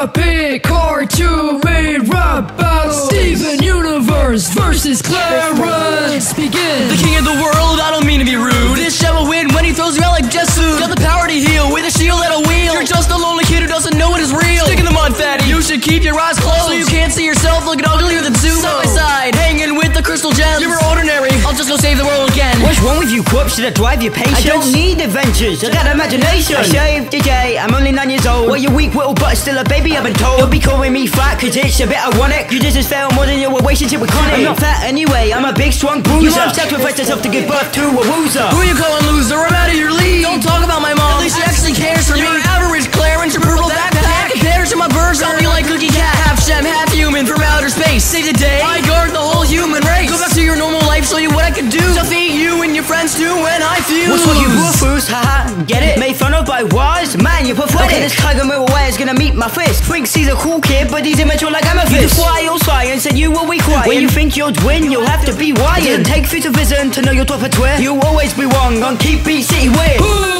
epic cartoon-made rap battle Steven Universe versus Clarence Begin The king of the world, I don't mean to be rude. This shit will win when he throws you out like Jesu Got the power to heal with a shield and a wheel. You're just a lonely kid who doesn't know what is real. Stick in the mud, fatty. You should keep your eyes closed. So you can't see yourself. Looking uglier wrong with you, corpse? Should I drive your patience? I don't need adventures, I got imagination. I shaved DJ, I'm only 9 years old. Well, you're weak little butt, still a baby, I've been told. You'll be calling me fat, cause it's a bit ironic. You just as fail more than your relationship with Connie. I'm not fat anyway, I'm a big strong bruiser. You have sacrificed yourself to give birth to a loser. Who you calling loser? Your friends too when I fuse. What's what you woofers, haha, get it? Made fun of by was? Man, you're pathetic Okay, this Tiger Millionaire is gonna meet my fist. Thinks he's a cool kid, but he's immature like amethyst. You defy all science and you will be quiet. When you think you'll win, you'll have to be wired. It doesn't take future vision to know your top of twit You'll always be wrong on Keep Beach City Weird Who